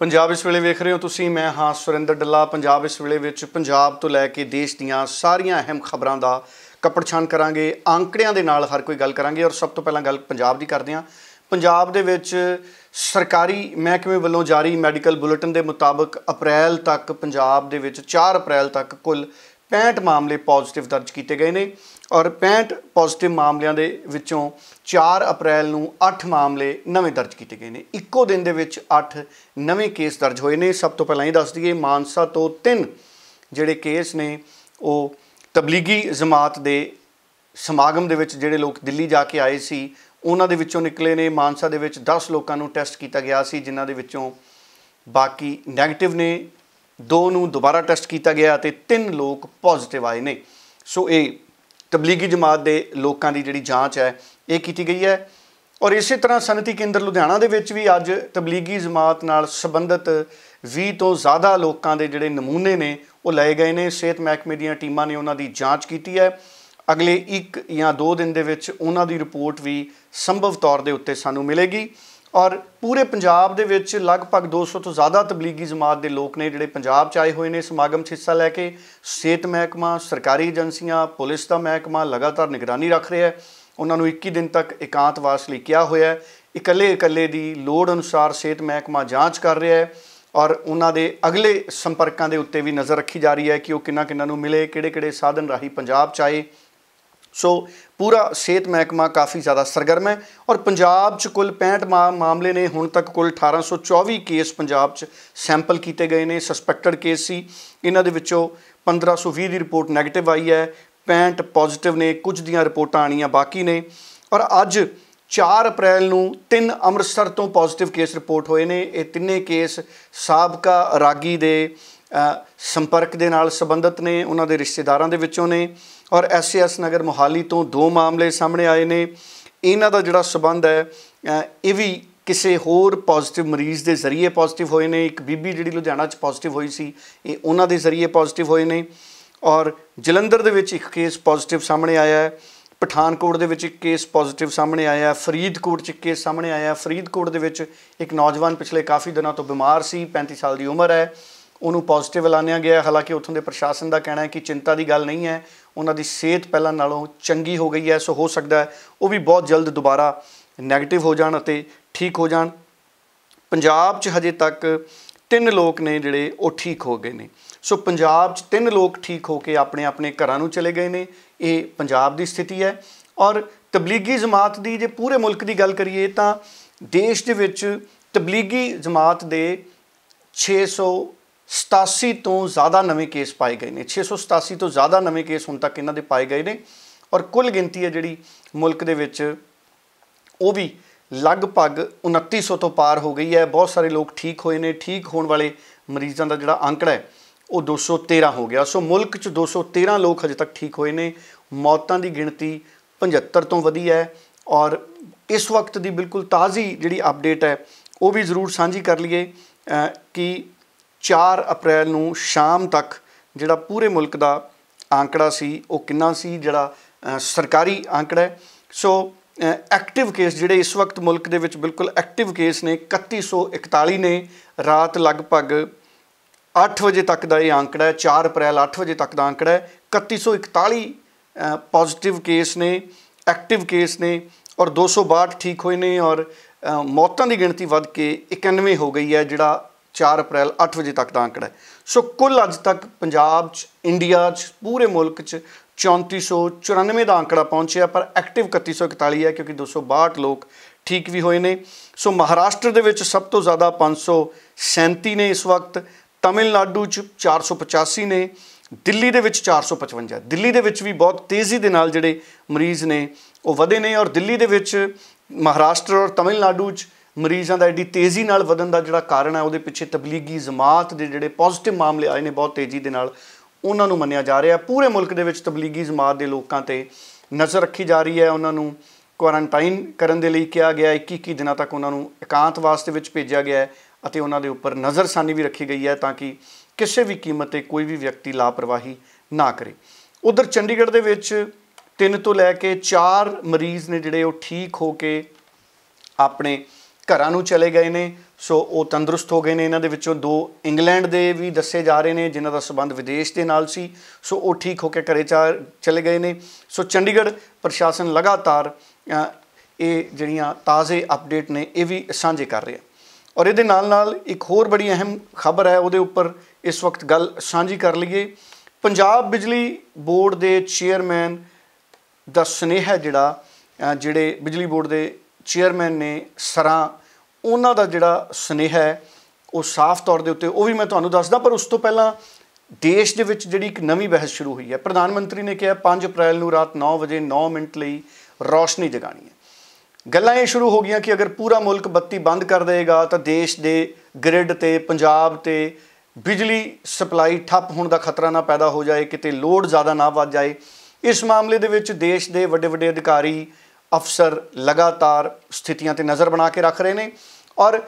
ਪੰਜਾਬ ਇਸ ਵੇਲੇ ਵੇਖ ਰਹੇ ਹੋ ਤੁਸੀਂ, ਮੈਂ ਹਾਂ ਸੁਰਿੰਦਰ ਡੱਲਾ। ਪੰਜਾਬ ਇਸ ਵੇਲੇ ਵਿੱਚ ਪੰਜਾਬ ਤੋਂ ਲੈ ਕੇ ਦੇਸ਼ ਦੀਆਂ ਸਾਰੀਆਂ ਅਹਿਮ ਖਬਰਾਂ ਦਾ ਕੱਪੜਛਾਣ ਕਰਾਂਗੇ ਅੰਕੜਿਆਂ ਦੇ ਨਾਲ ਹਰ ਕੋਈ ਗੱਲ ਕਰਾਂਗੇ ਔਰ ਸਭ ਤੋਂ ਪਹਿਲਾਂ ਗੱਲ ਪੰਜਾਬ ਦੀ ਕਰਦੇ ਹਾਂ। ਪੰਜਾਬ ਦੇ ਵਿੱਚ ਸਰਕਾਰੀ ਮਹਿਕਮੇ ਵੱਲੋਂ ਜਾਰੀ ਮੈਡੀਕਲ ਬੁਲੇਟਿਨ ਦੇ ਮੁਤਾਬਕ ਅਪ੍ਰੈਲ ਤੱਕ ਪੰਜਾਬ ਦੇ ਵਿੱਚ 4 ਅਪ੍ਰੈਲ ਤੱਕ ਕੁੱਲ 65 ਮਾਮਲੇ ਪੋਜ਼ਿਟਿਵ ਦਰਜ ਕੀਤੇ ਗਏ ਨੇ। ਔਰ 65 ਪੋਜ਼ਿਟਿਵ ਮਾਮਲਿਆਂ ਦੇ ਵਿੱਚੋਂ 4 ਅਪ੍ਰੈਲ ਨੂੰ 8 ਮਾਮਲੇ ਨਵੇਂ ਦਰਜ ਕੀਤੇ ਗਏ ਨੇ। ਇੱਕੋ ਦਿਨ ਦੇ ਵਿੱਚ 8 ਨਵੇਂ ਕੇਸ ਦਰਜ ਹੋਏ ਨੇ। ਸਭ ਤੋਂ ਪਹਿਲਾਂ ਇਹ ਦੱਸ ਦਈਏ, ਮਾਨਸਾ ਤੋਂ 3 ਜਿਹੜੇ ਕੇਸ ਨੇ, ਉਹ ਤਬਲੀਗੀ ਜਮਾਤ ਦੇ ਸਮਾਗਮ ਦੇ ਵਿੱਚ ਜਿਹੜੇ ਲੋਕ ਦਿੱਲੀ ਜਾ ਕੇ ਆਏ ਸੀ, ਉਹਨਾਂ ਦੇ ਵਿੱਚੋਂ ਨਿਕਲੇ ਨੇ। ਮਾਨਸਾ ਦੇ ਵਿੱਚ 10 ਲੋਕਾਂ ਨੂੰ ਟੈਸਟ ਕੀਤਾ ਗਿਆ ਸੀ, ਜਿਨ੍ਹਾਂ ਦੇ ਵਿੱਚੋਂ ਬਾਕੀ ਨੈਗੇਟਿਵ ਨੇ। ਦੋ ਨੂੰ ਦੁਬਾਰਾ ਟੈਸਟ ਕੀਤਾ ਗਿਆ ਤੇ ਤਿੰਨ ਲੋਕ ਪੋਜ਼ਿਟਿਵ ਆਏ ਨੇ। ਸੋ ਇਹ ਤਬਲੀਗੀ ਜਮਾਤ ਦੇ ਲੋਕਾਂ ਦੀ ਜਿਹੜੀ ਜਾਂਚ ਹੈ, ਇਹ ਕੀਤੀ ਗਈ ਹੈ। ਔਰ ਇਸੇ ਤਰ੍ਹਾਂ ਸਨਤੀ ਕੇਂਦਰ ਲੁਧਿਆਣਾ ਦੇ ਵਿੱਚ ਵੀ ਅੱਜ ਤਬਲੀਗੀ ਜਮਾਤ ਨਾਲ ਸੰਬੰਧਿਤ 20 ਤੋਂ ਜ਼ਿਆਦਾ ਲੋਕਾਂ ਦੇ ਜਿਹੜੇ ਨਮੂਨੇ ਨੇ, ਉਹ ਲਏ ਗਏ ਨੇ। ਸਿਹਤ ਮਹਿਕਮੇ ਦੀਆਂ ਟੀਮਾਂ ਨੇ ਉਹਨਾਂ ਦੀ ਜਾਂਚ ਕੀਤੀ ਹੈ। ਅਗਲੇ 1 ਜਾਂ 2 ਦਿਨ ਦੇ ਵਿੱਚ ਉਹਨਾਂ ਦੀ ਰਿਪੋਰਟ ਵੀ ਸੰਭਵ ਤੌਰ ਦੇ ਉੱਤੇ ਸਾਨੂੰ ਮਿਲੇਗੀ। ਔਰ ਪੂਰੇ ਪੰਜਾਬ ਦੇ ਵਿੱਚ ਲਗਭਗ 200 ਤੋਂ ਜ਼ਿਆਦਾ ਤਬਲੀਗੀ ਜਮਾਤ ਦੇ ਲੋਕ ਨੇ ਜਿਹੜੇ ਪੰਜਾਬ 'ਚ ਆਏ ਹੋਏ ਨੇ। ਸਮਾਗਮ 'ਚ ਹਿੱਸਾ ਲੈ ਕੇ ਸਿਹਤ ਮਹਿਕਮਾ, ਸਰਕਾਰੀ ਏਜੰਸੀਆਂ, ਪੁਲਿਸ ਦਾ ਮਹਿਕਮਾ ਲਗਾਤਾਰ ਨਿਗਰਾਨੀ ਰੱਖ ਰਿਹਾ ਹੈ। ਉਹਨਾਂ ਨੂੰ 21 ਦਿਨ ਤੱਕ ਇਕਾਂਤਵਾਸ ਲਈ ਕਿਹਾ ਹੋਇਆ ਹੈ। ਇਕੱਲੇ ਇਕੱਲੇ ਦੀ ਲੋੜ ਅਨੁਸਾਰ ਸਿਹਤ ਮਹਿਕਮਾ ਜਾਂਚ ਕਰ ਰਿਹਾ ਹੈ ਔਰ ਉਹਨਾਂ ਦੇ ਅਗਲੇ ਸੰਪਰਕਾਂ ਦੇ ਉੱਤੇ ਵੀ ਨਜ਼ਰ ਰੱਖੀ ਜਾ ਰਹੀ ਹੈ ਕਿ ਉਹ ਕਿੰਨਾ ਕਿੰਨਾ ਨੂੰ ਮਿਲੇ ਕਿਹੜੇ ਕਿਹੜੇ ਸਾਧਨ ਰਾਹੀਂ ਪੰਜਾਬ ਚ ਆਏ। ਸੋ ਪੂਰਾ ਸਿਹਤ ਮਹਿਕਮਾ ਕਾਫੀ ਜ਼ਿਆਦਾ ਸਰਗਰਮ ਹੈ ਔਰ ਪੰਜਾਬ 'ਚ ਕੁੱਲ 65 ਮਾਮਲੇ ਨੇ ਹੁਣ ਤੱਕ ਕੁੱਲ 1824 ਕੇਸ ਪੰਜਾਬ 'ਚ ਸੈਂਪਲ ਕੀਤੇ ਗਏ ਨੇ ਸਸਪੈਕਟਡ ਕੇਸ ਸੀ। ਇਹਨਾਂ ਦੇ ਵਿੱਚੋਂ 1520 ਦੀ ਰਿਪੋਰਟ ਨੈਗੇਟਿਵ ਆਈ ਹੈ 65 ਪੋਜ਼ਿਟਿਵ ਨੇ, ਕੁਝ ਦੀਆਂ ਰਿਪੋਰਟਾਂ ਆਣੀਆਂ ਬਾਕੀ ਨੇ। ਔਰ ਅੱਜ 4 ਅਪ੍ਰੈਲ ਨੂੰ ਤਿੰਨ ਅੰਮ੍ਰਿਤਸਰ ਤੋਂ ਪੋਜ਼ਿਟਿਵ ਕੇਸ ਰਿਪੋਰਟ ਹੋਏ ਨੇ। ਇਹ ਤਿੰਨੇ ਕੇਸ ਸਾਬਕਾ ਰਾਗੀ ਦੇ ਸੰਪਰਕ ਦੇ ਨਾਲ ਸੰਬੰਧਿਤ ਨੇ, ਉਹਨਾਂ ਦੇ ਰਿਸ਼ਤੇਦਾਰਾਂ ਦੇ ਵਿੱਚੋਂ ਨੇ। ਔਰ ਐਸਐਸ ਨਗਰ ਮੋਹਾਲੀ ਤੋਂ ਦੋ ਮਾਮਲੇ ਸਾਹਮਣੇ ਆਏ ਨੇ। ਇਹਨਾਂ ਦਾ ਜਿਹੜਾ ਸਬੰਧ ਹੈ ਇਹ ਵੀ ਕਿਸੇ ਹੋਰ ਪੋਜ਼ਿਟਿਵ ਮਰੀਜ਼ ਦੇ ਜ਼ਰੀਏ ਪੋਜ਼ਿਟਿਵ ਹੋਏ ਨੇ। ਇੱਕ ਬੀਬੀ ਜਿਹੜੀ ਲੁਧਿਆਣਾ 'ਚ ਪੋਜ਼ਿਟਿਵ ਹੋਈ ਸੀ, ਇਹ ਉਹਨਾਂ ਦੇ ਜ਼ਰੀਏ ਪੋਜ਼ਿਟਿਵ ਹੋਏ ਨੇ। ਔਰ ਜਲੰਧਰ ਦੇ ਵਿੱਚ ਇੱਕ ਕੇਸ ਪੋਜ਼ਿਟਿਵ ਸਾਹਮਣੇ ਆਇਆ ਹੈ। ਪਠਾਨਕੋਟ ਦੇ ਵਿੱਚ ਇੱਕ ਕੇਸ ਪੋਜ਼ਿਟਿਵ ਸਾਹਮਣੇ ਆਇਆ ਫਰੀਦਕੋਟ 'ਚ ਇੱਕ ਕੇਸ ਸਾਹਮਣੇ ਆਇਆ ਫਰੀਦਕੋਟ ਦੇ ਵਿੱਚ ਇੱਕ ਨੌਜਵਾਨ ਪਿਛਲੇ ਕਾਫੀ ਦਿਨਾਂ ਤੋਂ ਬਿਮਾਰ ਸੀ 35 ਸਾਲ ਦੀ ਉਮਰ ਹੈ। ਉਹਨੂੰ ਪੋਜ਼ਿਟਿਵ ਐਲਾਨਿਆ ਗਿਆ ਹਾਲਾਂਕਿ ਉੱਥੋਂ ਦੇ ਪ੍ਰਸ਼ਾਸਨ ਦਾ ਕਹਿਣਾ ਹੈ ਕਿ ਚਿੰਤਾ ਦੀ ਗੱਲ ਨਹੀਂ ਹੈ। ਉਹਨਾਂ ਦੀ ਸਿਹਤ ਪਹਿਲਾਂ ਨਾਲੋਂ ਚੰਗੀ ਹੋ ਗਈ ਹੈ। ਸੋ ਹੋ ਸਕਦਾ ਹੈ ਉਹ ਵੀ ਬਹੁਤ ਜਲਦ ਦੁਬਾਰਾ ਨੈਗੇਟਿਵ ਹੋ ਜਾਣ ਅਤੇ ਠੀਕ ਹੋ ਜਾਣ। ਪੰਜਾਬ 'ਚ ਹਜੇ ਤੱਕ ਤਿੰਨ ਲੋਕ ਨੇ ਜਿਹੜੇ ਉਹ ਠੀਕ ਹੋ ਗਏ ਨੇ। ਸੋ ਪੰਜਾਬ 'ਚ ਤਿੰਨ ਲੋਕ ਠੀਕ ਹੋ ਕੇ ਆਪਣੇ ਆਪਣੇ ਘਰਾਂ ਨੂੰ ਚਲੇ ਗਏ ਨੇ। ਇਹ ਪੰਜਾਬ ਦੀ ਸਥਿਤੀ ਹੈ। ਔਰ ਤਬਲੀਗੀ ਜਮਾਤ ਦੀ ਜੇ ਪੂਰੇ ਮੁਲਕ ਦੀ ਗੱਲ ਕਰੀਏ ਤਾਂ ਦੇਸ਼ ਦੇ ਵਿੱਚ ਤਬਲੀਗੀ ਜਮਾਤ ਦੇ 600 87 ਤੋਂ ਜ਼ਿਆਦਾ ਨਵੇਂ ਕੇਸ ਪਾਏ ਗਏ ਨੇ। 687 ਤੋਂ ਜ਼ਿਆਦਾ ਨਵੇਂ ਕੇਸ ਹੁਣ ਤੱਕ ਇਹਨਾਂ ਦੇ ਪਾਏ ਗਏ ਨੇ ਔਰ ਕੁੱਲ ਗਿਣਤੀ ਹੈ ਜਿਹੜੀ ਮੁਲਕ ਦੇ ਵਿੱਚ, ਉਹ ਵੀ ਲਗਭਗ 2900 ਤੋਂ ਪਾਰ ਹੋ ਗਈ ਹੈ। ਬਹੁਤ ਸਾਰੇ ਲੋਕ ਠੀਕ ਹੋਏ ਨੇ। ਠੀਕ ਹੋਣ ਵਾਲੇ ਮਰੀਜ਼ਾਂ ਦਾ ਜਿਹੜਾ ਅੰਕੜਾ ਹੈ, ਉਹ 213 ਹੋ ਗਿਆ। ਸੋ ਮੁਲਕ 'ਚ 213 ਲੋਕ ਹਜੇ ਤੱਕ ਠੀਕ ਹੋਏ ਨੇ। ਮੌਤਾਂ ਦੀ ਗਿਣਤੀ 75 ਤੋਂ ਵਧੀ ਹੈ ਔਰ ਇਸ ਵਕਤ ਦੀ ਬਿਲਕੁਲ ਤਾਜ਼ੀ ਜਿਹੜੀ ਅਪਡੇਟ ਹੈ, ਉਹ ਵੀ ਜ਼ਰੂਰ ਸਾਂਝੀ ਕਰ ਲਈਏ ਕਿ 4 ਅਪ੍ਰੈਲ ਨੂੰ ਸ਼ਾਮ ਤੱਕ ਜਿਹੜਾ ਪੂਰੇ ਮੁਲਕ ਦਾ ਆਂਕੜਾ ਸੀ, ਉਹ ਕਿੰਨਾ ਸੀ, ਜਿਹੜਾ ਸਰਕਾਰੀ ਆਂਕੜਾ ਸੋ ਐਕਟਿਵ ਕੇਸ ਜਿਹੜੇ ਇਸ ਵਕਤ ਮੁਲਕ ਦੇ ਵਿੱਚ ਬਿਲਕੁਲ ਐਕਟਿਵ ਕੇਸ ਨੇ 3141 ਨੇ। ਰਾਤ ਲਗਭਗ 8 ਵਜੇ ਤੱਕ ਦਾ ਇਹ ਆਂਕੜਾ ਹੈ 4 ਅਪ੍ਰੈਲ 8 ਵਜੇ ਤੱਕ ਦਾ ਆંકੜਾ ਹੈ। 3141 ਪੋਜ਼ਿਟਿਵ ਕੇਸ ਨੇ ਐਕਟਿਵ ਕੇਸ ਨੇ ਔਰ 262 ਠੀਕ ਹੋਏ ਨੇ ਔਰ ਮੌਤਾਂ ਦੀ ਗਿਣਤੀ ਵੱਧ ਕੇ 91 ਹੋ ਗਈ ਹੈ, ਜਿਹੜਾ 4 ਅਪ੍ਰੈਲ 8 ਵਜੇ ਤੱਕ ਦਾ ਅੰਕੜਾ ਹੈ। ਸੋ ਕੁੱਲ ਅੱਜ ਤੱਕ ਪੰਜਾਬ 'ਚ, ਇੰਡੀਆ 'ਚ, ਪੂਰੇ ਮੁਲਕ 'ਚ 3494 ਦਾ ਅੰਕੜਾ ਪਹੁੰਚਿਆ, ਪਰ ਐਕਟਿਵ 3141 ਹੈ ਕਿਉਂਕਿ 262 ਲੋਕ ਠੀਕ ਵੀ ਹੋਏ ਨੇ। ਸੋ ਮਹਾਰਾਸ਼ਟਰ ਦੇ ਵਿੱਚ ਸਭ ਤੋਂ ਜ਼ਿਆਦਾ 537 ਨੇ ਇਸ ਵਕਤ, ਤਮਿਲਨਾਡੂ 'ਚ 485 ਨੇ, ਦਿੱਲੀ ਦੇ ਵਿੱਚ 455 ਦਿੱਲੀ ਦੇ ਵਿੱਚ ਵੀ ਬਹੁਤ ਤੇਜ਼ੀ ਦੇ ਨਾਲ ਜਿਹੜੇ ਮਰੀਜ਼ ਨੇ ਉਹ ਵਧੇ ਨੇ ਔਰ ਦਿੱਲੀ ਦੇ ਵਿੱਚ ਮਹਾਰਾਸ਼ਟਰ ਔਰ ਤਮਿਲਨਾਡੂ 'ਚ ਮਰੀਜ਼ਾਂ ਦਾ ਐਡੀ ਤੇਜ਼ੀ ਨਾਲ ਵਧਣ ਦਾ ਜਿਹੜਾ ਕਾਰਨ ਹੈ, ਉਹਦੇ ਪਿੱਛੇ ਤਬਲੀਗੀ ਜਮਾਤ ਦੇ ਜਿਹੜੇ ਪੋਜ਼ਿਟਿਵ ਮਾਮਲੇ ਆਏ ਨੇ ਬਹੁਤ ਤੇਜ਼ੀ ਦੇ ਨਾਲ, ਉਹਨਾਂ ਨੂੰ ਮੰਨਿਆ ਜਾ ਰਿਹਾ ਪੂਰੇ ਮੁਲਕ ਦੇ ਵਿੱਚ ਤਬਲੀਗੀ ਜਮਾਤ ਦੇ ਲੋਕਾਂ ਤੇ ਨਜ਼ਰ ਰੱਖੀ ਜਾ ਰਹੀ ਹੈ। ਉਹਨਾਂ ਨੂੰ ਕੁਆਰੰਟਾਈਨ ਕਰਨ ਦੇ ਲਈ ਕਿਹਾ ਗਿਆ 21 ਦਿਨਾਂ ਤੱਕ ਉਹਨਾਂ ਨੂੰ ਇਕਾਂਤ ਵਾਸਤੇ ਵਿੱਚ ਭੇਜਿਆ ਗਿਆ ਹੈ ਅਤੇ ਉਹਨਾਂ ਦੇ ਉੱਪਰ ਨਜ਼ਰਸਾਨੀ ਵੀ ਰੱਖੀ ਗਈ ਹੈ ਤਾਂ ਕਿ ਕਿਸੇ ਵੀ ਕੀਮਤ ਤੇ ਕੋਈ ਵੀ ਵਿਅਕਤੀ ਲਾਪਰਵਾਹੀ ਨਾ ਕਰੇ। ਉਧਰ ਚੰਡੀਗੜ੍ਹ ਦੇ ਵਿੱਚ ਤਿੰਨ ਤੋਂ ਲੈ ਕੇ ਚਾਰ ਮਰੀਜ਼ ਨੇ ਜਿਹੜੇ ਉਹ ਠੀਕ ਹੋ ਕੇ ਆਪਣੇ ਘਰਾਂ ਨੂੰ ਚਲੇ ਗਏ ਨੇ, ਸੋ ਉਹ ਤੰਦਰੁਸਤ ਹੋ ਗਏ ਨੇ। ਇਹਨਾਂ ਦੇ ਵਿੱਚੋਂ ਦੋ ਇੰਗਲੈਂਡ ਦੇ ਵੀ ਦੱਸੇ ਜਾ ਰਹੇ ਨੇ, ਜਿਨ੍ਹਾਂ ਦਾ ਸਬੰਧ ਵਿਦੇਸ਼ ਦੇ ਨਾਲ ਸੀ। ਸੋ ਉਹ ਠੀਕ ਹੋ ਕੇ ਘਰੇ ਚਲੇ ਗਏ ਨੇ। ਸੋ ਚੰਡੀਗੜ੍ਹ ਪ੍ਰਸ਼ਾਸਨ ਲਗਾਤਾਰ ਇਹ ਜਿਹੜੀਆਂ ਤਾਜ਼ੇ ਅਪਡੇਟ ਨੇ, ਇਹ ਵੀ ਸਾਂਝੇ ਕਰ ਰਿਹਾ। ਔਰ ਇਹਦੇ ਨਾਲ ਨਾਲ ਇੱਕ ਹੋਰ ਬੜੀ ਅਹਿਮ ਖਬਰ ਹੈ, ਉਹਦੇ ਉੱਪਰ ਇਸ ਵਕਤ ਗੱਲ ਸਾਂਝੀ ਕਰ ਲਈਏ। ਪੰਜਾਬ ਬਿਜਲੀ ਬੋਰਡ ਦੇ ਚੇਅਰਮੈਨ ਦਾ ਸੁਨੇਹਾ ਜਿਹੜਾ ਜਿਹੜੇ ਬਿਜਲੀ ਬੋਰਡ ਦੇ ਚੇਅਰਮੈਨ ਨੇ ਸਰਾਂ, ਉਹਨਾਂ ਦਾ ਜਿਹੜਾ ਸੁਨੇਹਾ ਹੈ, ਉਹ ਸਾਫ਼ ਤੌਰ ਦੇ ਉੱਤੇ ਉਹ ਵੀ ਮੈਂ ਤੁਹਾਨੂੰ ਦੱਸਦਾ, ਪਰ ਉਸ ਤੋਂ ਪਹਿਲਾਂ ਦੇਸ਼ ਦੇ ਵਿੱਚ ਜਿਹੜੀ ਇੱਕ ਨਵੀਂ ਬਹਿਸ ਸ਼ੁਰੂ ਹੋਈ ਹੈ। ਪ੍ਰਧਾਨ ਮੰਤਰੀ ਨੇ ਕਿਹਾ 5 ਅਪ੍ਰੈਲ ਨੂੰ ਰਾਤ 9 ਵਜੇ 9 ਮਿੰਟ ਲਈ ਰੌਸ਼ਨੀ ਜਗਾਣੀ ਹੈ। ਗੱਲਾਂ ਇਹ ਸ਼ੁਰੂ ਹੋ ਗਈਆਂ ਕਿ ਅਗਰ ਪੂਰਾ ਮੁਲਕ ਬੱਤੀ ਬੰਦ ਕਰ ਦੇਗਾ ਤਾਂ ਦੇਸ਼ ਦੇ ਗ੍ਰਿਡ ਤੇ, ਪੰਜਾਬ ਤੇ ਬਿਜਲੀ ਸਪਲਾਈ ਠੱਪ ਹੋਣ ਦਾ ਖਤਰਾ ਨਾ ਪੈਦਾ ਹੋ ਜਾਏ, ਕਿਤੇ ਲੋਡ ਜ਼ਿਆਦਾ ਨਾ ਵੱਧ ਜਾਏ। ਇਸ ਮਾਮਲੇ ਦੇ ਵਿੱਚ ਦੇਸ਼ ਦੇ ਵੱਡੇ ਵੱਡੇ ਅਧਿਕਾਰੀ ਅਫਸਰ ਲਗਾਤਾਰ ਸਥਿਤੀਆਂ ਤੇ ਨਜ਼ਰ ਬਣਾ ਕੇ ਰੱਖ ਰਹੇ ਨੇ ਔਰ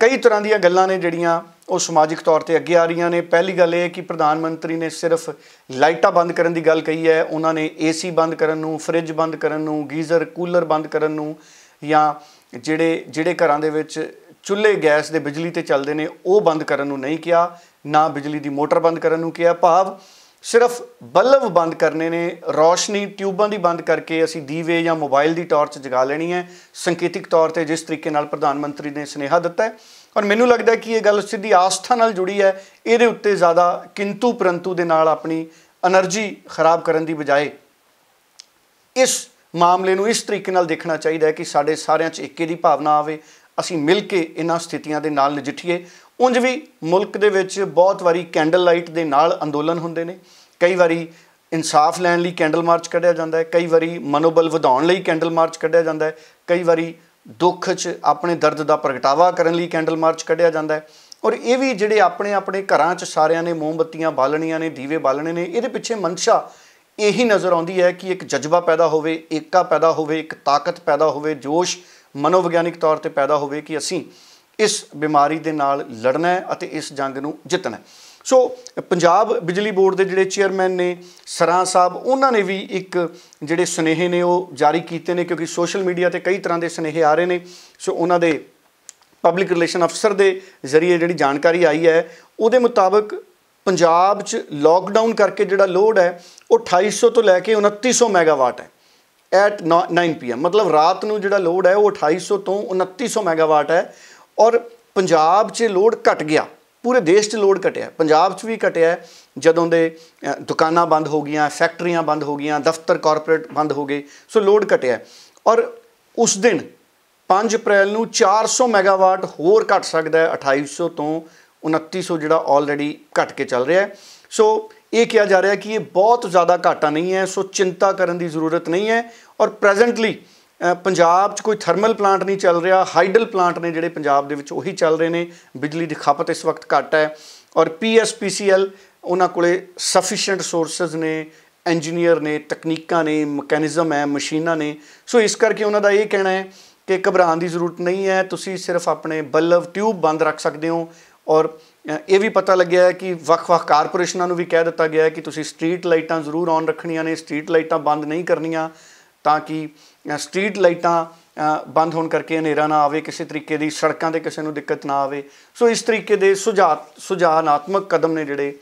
ਕਈ ਤਰ੍ਹਾਂ ਦੀਆਂ ਗੱਲਾਂ ਨੇ ਜਿਹੜੀਆਂ ਉਹ ਸਮਾਜਿਕ ਤੌਰ ਤੇ ਅੱਗੇ ਆ ਰਹੀਆਂ ਨੇ। ਪਹਿਲੀ ਗੱਲ ਇਹ ਕਿ ਪ੍ਰਧਾਨ ਮੰਤਰੀ ਨੇ ਸਿਰਫ ਲਾਈਟਾਂ ਬੰਦ ਕਰਨ ਦੀ ਗੱਲ ਕਹੀ ਹੈ। ਉਹਨਾਂ ਨੇ ਏਸੀ ਬੰਦ ਕਰਨ ਨੂੰ, ਫ੍ਰਿਜ ਬੰਦ ਕਰਨ ਨੂੰ, ਗੀਜ਼ਰ, ਕੂਲਰ ਬੰਦ ਕਰਨ ਨੂੰ ਜਾਂ ਜਿਹੜੇ ਜਿਹੜੇ ਘਰਾਂ ਦੇ ਵਿੱਚ ਚੁੱਲ੍ਹੇ, ਗੈਸ ਦੇ ਬਿਜਲੀ ਤੇ ਚੱਲਦੇ ਨੇ, ਉਹ ਬੰਦ ਕਰਨ ਨੂੰ ਨਹੀਂ ਕਿਹਾ। ਨਾ ਬਿਜਲੀ ਦੀ ਮੋਟਰ ਬੰਦ ਕਰਨ ਨੂੰ ਕਿਹਾ। ਭਾਵ ਸਿਰਫ ਬੱਲਬ ਬੰਦ ਕਰਨੇ ਨੇ, ਰੋਸ਼ਨੀ ਟਿਊਬਾਂ ਦੀ ਬੰਦ ਕਰਕੇ ਅਸੀਂ ਦੀਵੇ ਜਾਂ ਮੋਬਾਈਲ ਦੀ ਟਾਰਚ ਜਗਾ ਲੈਣੀ ਹੈ। ਸੰਕੇਤਿਕ ਤੌਰ ਤੇ ਜਿਸ ਤਰੀਕੇ ਨਾਲ ਪ੍ਰਧਾਨ ਮੰਤਰੀ ਨੇ ਸਨੇਹਾ ਦਿੱਤਾ ਹੈ। ਔਰ ਮੈਨੂੰ ਲੱਗਦਾ ਕਿ ਇਹ ਗੱਲ ਸਿੱਧੀ ਆਸਥਾ ਨਾਲ ਜੁੜੀ ਹੈ। ਇਹਦੇ ਉੱਤੇ ਜ਼ਿਆਦਾ ਕਿੰਤੂ ਪਰੰਤੂ ਦੇ ਨਾਲ ਆਪਣੀ એનર્ਜੀ ਖਰਾਬ ਕਰਨ ਦੀ ਬਜਾਏ ਇਸ ਮਾਮਲੇ ਨੂੰ ਇਸ ਤਰੀਕੇ ਨਾਲ ਦੇਖਣਾ ਚਾਹੀਦਾ ਹੈ ਕਿ ਸਾਡੇ ਸਾਰਿਆਂ 'ਚ ਏਕੇ ਦੀ ਭਾਵਨਾ ਆਵੇ। ਅਸੀਂ ਮਿਲ ਕੇ ਇਹਨਾਂ ਸਥਿਤੀਆਂ ਦੇ ਨਾਲ ਨਜਿੱਠੀਏ। ਉਂਝ ਵੀ ਮੁਲਕ ਦੇ ਵਿੱਚ ਬਹੁਤ ਵਾਰੀ ਕੈਂਡਲ ਲਾਈਟ ਦੇ ਨਾਲ ਅੰਦੋਲਨ ਹੁੰਦੇ ਨੇ। ਕਈ ਵਾਰੀ ਇਨਸਾਫ ਲੈਣ ਲਈ ਕੈਂਡਲ ਮਾਰਚ ਕੱਢਿਆ ਜਾਂਦਾ ਹੈ। ਕਈ ਵਾਰੀ ਮਨੋਬਲ ਵਧਾਉਣ ਲਈ ਕੈਂਡਲ ਮਾਰਚ ਕੱਢਿਆ ਜਾਂਦਾ ਹੈ। ਕਈ ਵਾਰੀ ਦੁੱਖ 'ਚ ਆਪਣੇ ਦਰਦ ਦਾ ਪ੍ਰਗਟਾਵਾ ਕਰਨ ਲਈ ਕੈਂਡਲ ਮਾਰਚ ਕੱਢਿਆ ਜਾਂਦਾ ਹੈ। ਔਰ ਇਹ ਵੀ ਜਿਹੜੇ ਆਪਣੇ ਆਪਣੇ ਘਰਾਂ 'ਚ ਸਾਰਿਆਂ ਨੇ ਮੋਮਬੱਤੀਆਂ ਬਾਲਣੀਆਂ ਨੇ, ਦੀਵੇ ਬਾਲਣੇ ਨੇ, ਇਹਦੇ ਪਿੱਛੇ ਮਨਸ਼ਾ ਇਹੀ ਨਜ਼ਰ ਆਉਂਦੀ ਹੈ ਕਿ ਇੱਕ ਜਜ਼ਬਾ ਪੈਦਾ ਹੋਵੇ ਏਕਾ ਪੈਦਾ ਹੋਵੇ, ਇੱਕ ਤਾਕਤ ਪੈਦਾ ਹੋਵੇ, ਜੋਸ਼ ਮਨੋਵਿਗਿਆਨਿਕ ਤੌਰ ਤੇ ਪੈਦਾ ਹੋਵੇ ਕਿ ਅਸੀਂ ਇਸ ਬਿਮਾਰੀ ਦੇ ਨਾਲ ਲੜਨਾ ਹੈ ਅਤੇ ਇਸ ਜੰਗ ਨੂੰ ਜਿੱਤਣਾ ਹੈ। ਸੋ, ਪੰਜਾਬ ਬਿਜਲੀ ਬੋਰਡ ਦੇ ਜਿਹੜੇ ਚੇਅਰਮੈਨ ਨੇ, ਸਰਾਂ ਸਾਹਿਬ, ਉਹਨਾਂ ਨੇ ਵੀ ਇੱਕ ਜਿਹੜੇ ਸੁਨੇਹੇ ਨੇ ਉਹ ਜਾਰੀ ਕੀਤੇ ਨੇ ਕਿਉਂਕਿ ਸੋਸ਼ਲ ਮੀਡੀਆ ਤੇ ਕਈ ਤਰ੍ਹਾਂ ਦੇ ਸੁਨੇਹੇ ਆ ਰਹੇ ਨੇ। ਸੋ, ਉਹਨਾਂ ਦੇ ਪਬਲਿਕ ਰਿਲੇਸ਼ਨ ਅਫਸਰ ਦੇ ਜ਼ਰੀਏ ਜਿਹੜੀ ਜਾਣਕਾਰੀ ਆਈ ਹੈ, ਉਹਦੇ ਮੁਤਾਬਕ ਪੰਜਾਬ 'ਚ ਲੋਕਡਾਊਨ ਕਰਕੇ ਜਿਹੜਾ ਲੋਡ ਹੈ, ਉਹ 2800 ਤੋਂ ਲੈ ਕੇ 2900 ਮੈਗਾਵਾਟ ਹੈ। ਐਟ 9 ਪੀਐਮ ਮਤਲਬ ਰਾਤ ਨੂੰ ਜਿਹੜਾ ਲੋਡ ਹੈ, ਉਹ 2800 ਤੋਂ 2900 ਮੈਗਾਵਾਟ ਹੈ। ਔਰ ਪੰਜਾਬ 'ਚ ਲੋਡ ਘਟ ਗਿਆ। ਪੂਰੇ ਦੇਸ਼ 'ਚ ਲੋਡ ਘਟਿਆ। ਪੰਜਾਬ 'ਚ ਵੀ ਘਟਿਆ। ਜਦੋਂ ਦੇ ਦੁਕਾਨਾਂ ਬੰਦ ਹੋ ਗਈਆਂ, ਫੈਕਟਰੀਆਂ ਬੰਦ ਹੋ ਗਈਆਂ, ਦਫ਼ਤਰ ਕਾਰਪੋਰੇਟ ਬੰਦ ਹੋ ਗਏ, ਸੋ ਲੋਡ ਘਟਿਆ। ਔਰ ਉਸ ਦਿਨ 5 ਅਪ੍ਰੈਲ ਨੂੰ 400 ਮੈਗਾਵਾਟ ਹੋਰ ਘਟ ਸਕਦਾ ਹੈ 2800 ਤੋਂ 2900 ਜਿਹੜਾ ਆਲਰੇਡੀ ਘਟ ਕੇ ਚੱਲ ਰਿਹਾ ਹੈ। ਸੋ ਇਹ ਕਿਹਾ ਜਾ ਰਿਹਾ ਕਿ ਇਹ ਬਹੁਤ ਜ਼ਿਆਦਾ ਘਾਟਾ ਨਹੀਂ ਹੈ, ਸੋ ਚਿੰਤਾ ਕਰਨ ਦੀ ਜ਼ਰੂਰਤ ਨਹੀਂ ਹੈ। ਔਰ ਪ੍ਰੈਜ਼ੈਂਟਲੀ ਪੰਜਾਬ 'ਚ ਕੋਈ ਥਰਮਲ ਪਲਾਂਟ ਨਹੀਂ ਚੱਲ ਰਿਹਾ, ਹਾਈਡਲ ਪਲਾਂਟ ਨੇ ਜਿਹੜੇ ਪੰਜਾਬ ਦੇ ਵਿੱਚ ਉਹੀ ਚੱਲ ਰਹੇ ਨੇ, ਬਿਜਲੀ ਦੀ ਖਪਤ ਇਸ ਵਕਤ ਘੱਟ ਹੈ ਔਰ ਪੀਐਸਪੀਸੀਐਲ ਉਹਨਾਂ ਕੋਲੇ ਸਫੀਸ਼ੀਐਂਟ ਸੋਰਸਸ ਨੇ ਇੰਜੀਨੀਅਰ ਨੇ, ਤਕਨੀਕਾਂ ਨੇ ਮੈਕੈਨਿਜ਼ਮ ਹੈ, ਮਸ਼ੀਨਾਂ ਨੇ। ਸੋ ਇਸ ਕਰਕੇ ਉਹਨਾਂ ਦਾ ਇਹ ਕਹਿਣਾ ਹੈ ਕਿ ਘਬਰਾਉਣ ਦੀ ਜ਼ਰੂਰਤ ਨਹੀਂ ਹੈ, ਤੁਸੀਂ ਸਿਰਫ ਆਪਣੇ ਬਲਬ ਟਿਊਬ ਬੰਦ ਰੱਖ ਸਕਦੇ ਹੋ ਔਰ ਇਹ ਵੀ ਪਤਾ ਲੱਗਿਆ ਹੈ ਕਿ ਵੱਖ-ਵੱਖ ਕਾਰਪੋਰੇਸ਼ਨਾਂ ਨੂੰ ਵੀ ਕਹਿ ਦਿੱਤਾ ਗਿਆ ਹੈ ਕਿ ਤੁਸੀਂ ਸਟਰੀਟ ਲਾਈਟਾਂ ਜ਼ਰੂਰ ਔਨ ਰੱਖਣੀਆਂ ਨੇ, ਸਟਰੀਟ ਲਾਈਟਾਂ ਬੰਦ ਨਹੀਂ ਕਰਨੀਆਂ ਤਾਂ ਕਿ ਸਟਰੀਟ ਲਾਈਟਾਂ ਬੰਦ ਹੋਣ ਕਰਕੇ ਹਨੇਰਾ ਨਾ ਆਵੇ, ਕਿਸੇ ਤਰੀਕੇ ਦੀ ਸੜਕਾਂ ਤੇ ਕਿਸੇ ਨੂੰ ਦਿੱਕਤ ਨਾ ਆਵੇ। ਸੋ ਇਸ ਤਰੀਕੇ ਦੇ ਸੁਝਾਅ, ਸੁਝਾਅਨਾਤਮਕ ਕਦਮ ਨੇ ਜਿਹੜੇ,